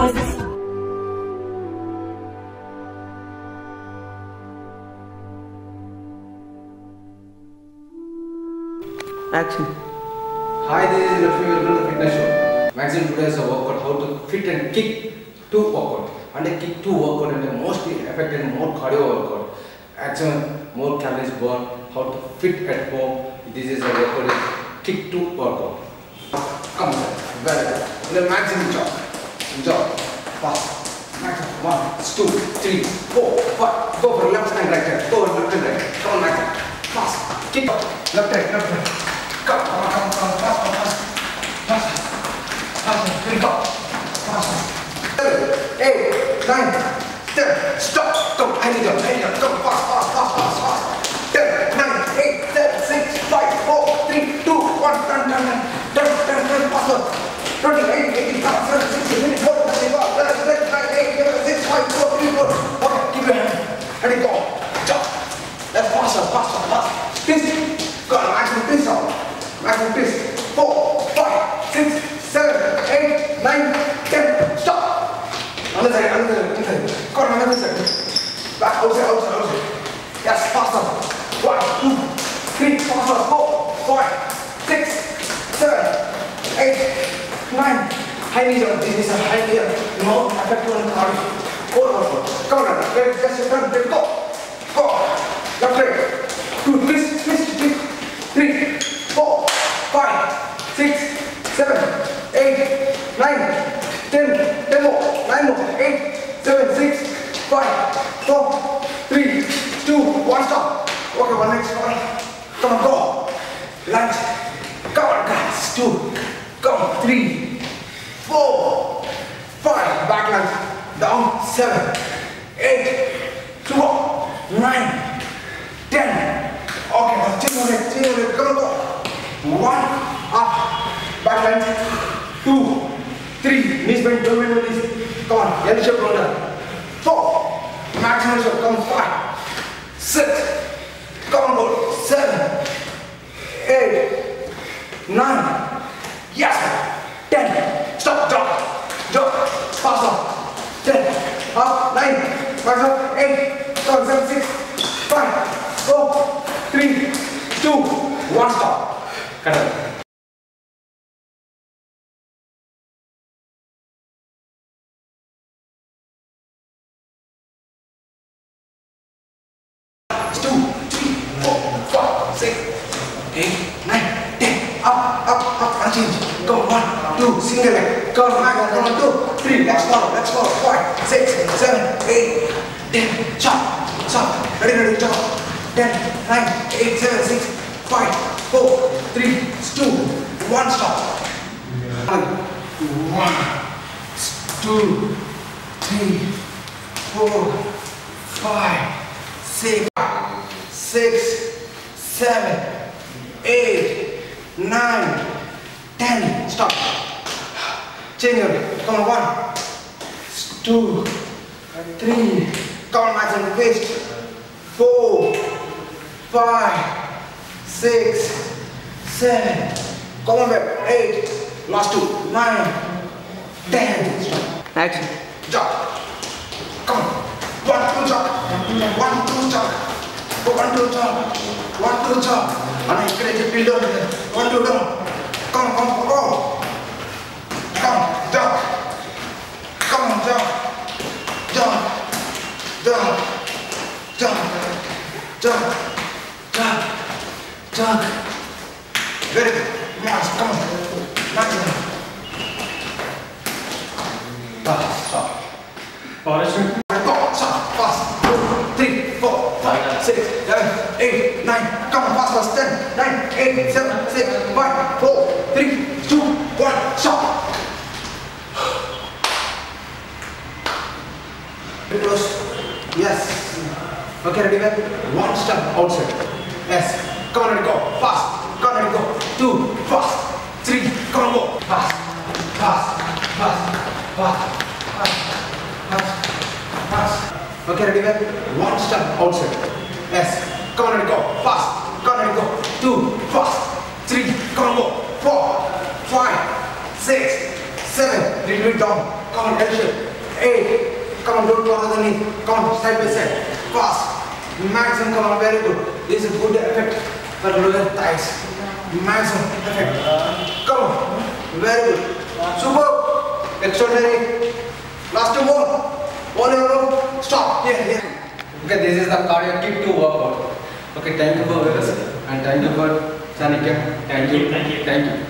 noises. Action. Hi, this is Lakshmi. Welcome to the fitness show. Maximum today is a workout how to fit and kick two workout. And a kick two workout and a mostly effective more cardio workout. Maximum more calories burn. How to fit at home. This is a workout. Kick two workout. Come on, very good. The maximum jog. Jog. Fast. Maximum. One, two, three, four, five. Go for left and right hand. Go left and right. Come on, maximum. Fast. Kick. Left hand, left hand. Come, come, come, come, fast, fast, fast, fast, fast, very go, fast, seven, eight, nine, ten, stop, go, I need you, I need you, go, fast, fast, fast, fast, fast, ten, nine, eight, seven, six, five, four, three, two, one, done, done, done, done, done, done, faster, twenty, eight, eighteen, nine, seven, sixty, minutes, four, thirty, one, seven, seven, nine, eight, seven, six, five, four, three, four, okay, keep your hand, ready, go, jump, that's faster, faster, faster, this, go, maximum this out. Maximum twist. Four, five, six, seven, eight, nine, ten. Stop. Another side, another side, side. Go on, another side. Back, outside, outside, outside. Yes, faster. One, two, three, faster. Four, five, six, seven, eight, nine. High knees on this is a high knee. No effect on the cardio. Go on, go on. Come on, ready, just turn. Let's go. Go. Left, right. Two, twist, twist, twist. Three, four, five, six, seven, eight, nine, ten, ten more, nine more, eight, seven, six, five, four, three, two, one stop. Okay, one next one. Come on, go. Lunge. Come on, guys. Two. Come on, three, four, five. Back lunge. Down. Seven, eight, twelve, nine, ten. Okay, now leg, change your leg. Come on, go. One, up, back lunge. Two, three, knees bend, don't bend your knees. Come on, L shape roller. Four, maximum shape. Come on, five, six. Come on, go. Seven, eight, nine. Yes. Ten. Stop. Jump. Jump. Faster. Ten. Up. Nine. Go one, two, single leg. Go back, one, two, three. Let's go, let's follow. Five, six, seven, eight, ten. Chop, chop. Ready, ready, chop. Ten, nine, eight, seven, six, five, four, three, two, one. Stop. One, two, three, four, five, six, six, seven, eight, nine, ten. Stop. Change your. Come on, one, two, three. Come on, on the waist. Four, five, six, seven. Come on, back. Eight. Last two. Nine, ten. Stop. Action. Jump. Come on. One, two, jump. One, two, jump. One, two, jump. One, two, jump. And I create a build up. One, two, come. Come, come, go. Come, jump. Come on, jump. Jump. Jump. Jump. Jump. Jump. Jump. Very good. Nice. Come on. Maximum. Ah, stop. Go, stop, fast. Two, three, four, five, six, seven, eight, nine. Come on, fast, fast. Ten, nine, eight, seven, six, five, four, three, two, one. Stop. Very close. Yes. Okay, ready, man? One step outside. Yes. Come on, ready, go. Fast. Come on, ready, go. Two, fast. Three, come on, go. Fast. Fast. Fast. Fast. Fast. Fast. Fast. Okay, ready, man? One step outside. Yes. Come on, ready, go. Fast. Come on, ready, go. Two, fast. Three, come on, go. Four, five, six, seven. Little bit down. Come Come on, L shape. Eight. Come on, don't follow the knee. Come on, side by side. Fast. Maximum, come on, very good. This is a good effect for lower thighs. Maximum effect. Come on. Very good. Super. Extraordinary. Last two more. One euro. Stop. Here, here. Okay, this is the cardio kick to workout. Okay, thank you for this and thank you for Sanikya. Thank you. Thank you. Thank you.